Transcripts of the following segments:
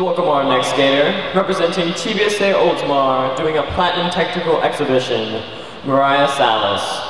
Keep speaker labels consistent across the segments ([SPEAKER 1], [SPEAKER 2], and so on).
[SPEAKER 1] Welcome our next skater, representing TBSA Oldsmar, doing a platinum technical exhibition, Mariah Salas.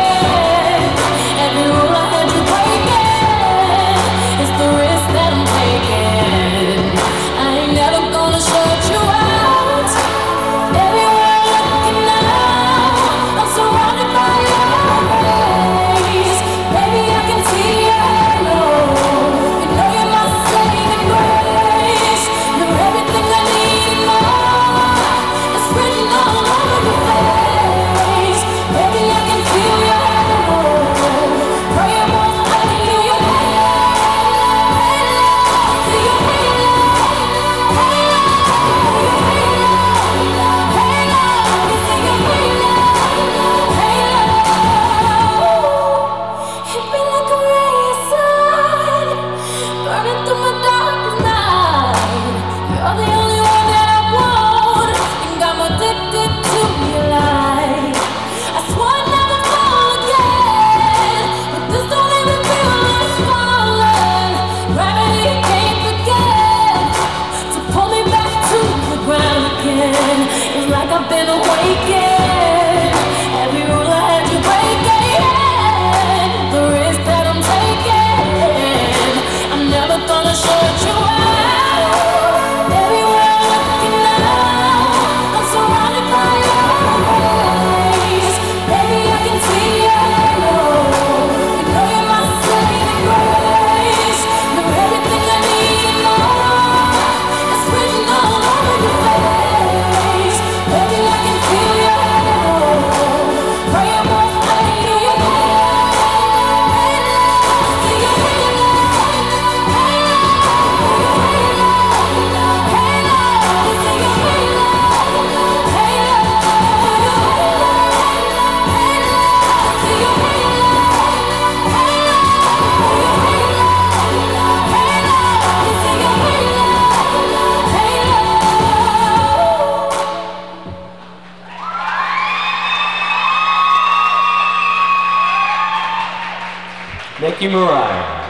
[SPEAKER 1] Thank you, Mariah.